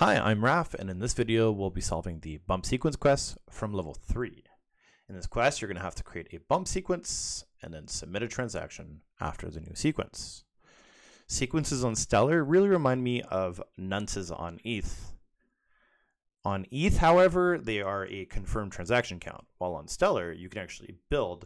Hi, I'm Raf, and in this video, we'll be solving the bump sequence quest from level 3. In this quest, you're going to have to create a bump sequence and then submit a transaction after the new sequence. Sequences on Stellar really remind me of nonces on ETH. On ETH, however, they are a confirmed transaction count, while on Stellar, you can actually build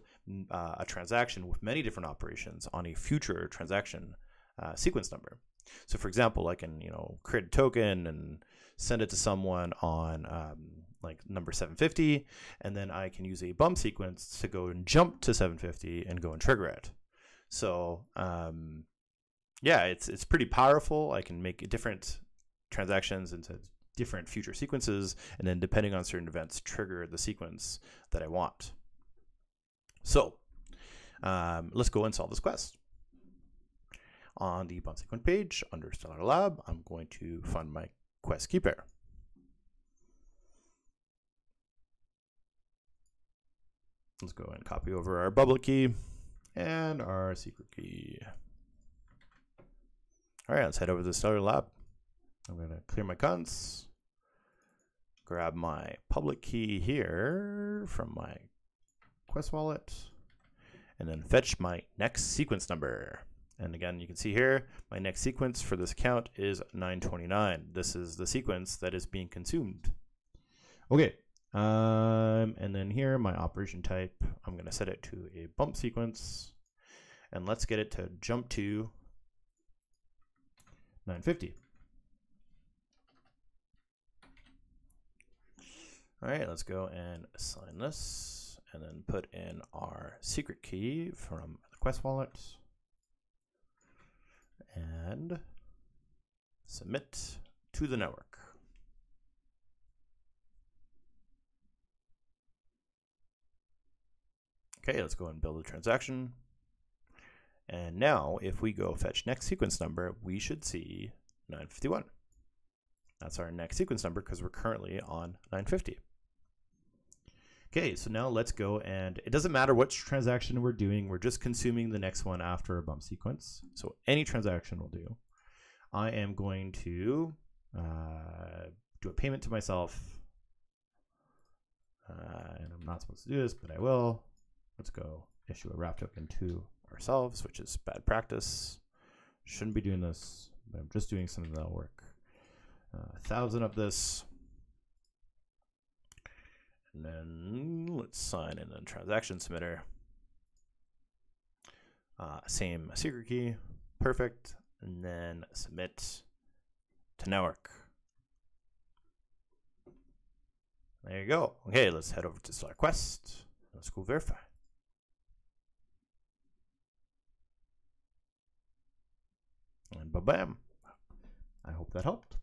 uh, a transaction with many different operations on a future transaction uh, sequence number. So for example, I can, you know, create a token and send it to someone on um, like number 750, and then I can use a bump sequence to go and jump to 750 and go and trigger it. So um, yeah, it's it's pretty powerful. I can make different transactions into different future sequences, and then depending on certain events, trigger the sequence that I want. So um, let's go and solve this quest on the bump sequence page under Stellar Lab, I'm going to find my quest key pair. Let's go and copy over our public key and our secret key. All right, let's head over to Stellar Lab. I'm to clear my cons, grab my public key here from my quest wallet, and then fetch my next sequence number. And again, you can see here, my next sequence for this account is 929. This is the sequence that is being consumed. Okay, um, and then here, my operation type, I'm going to set it to a bump sequence. And let's get it to jump to 950. All right, let's go and assign this and then put in our secret key from the Quest wallet and submit to the network. Okay, let's go and build a transaction. And now if we go fetch next sequence number, we should see 951. That's our next sequence number because we're currently on 950. Okay, so now let's go and it doesn't matter which transaction we're doing, we're just consuming the next one after a bump sequence. So any transaction will do. I am going to uh, do a payment to myself. Uh, and I'm not supposed to do this, but I will. Let's go issue a wrap token to ourselves, which is bad practice. Shouldn't be doing this, but I'm just doing something that'll work. Uh, thousand of this. And then let's sign in the transaction submitter. Uh, same secret key, perfect. And then submit to network. There you go. Okay, let's head over to Stellar Quest. Let's go verify. And ba-bam. I hope that helped.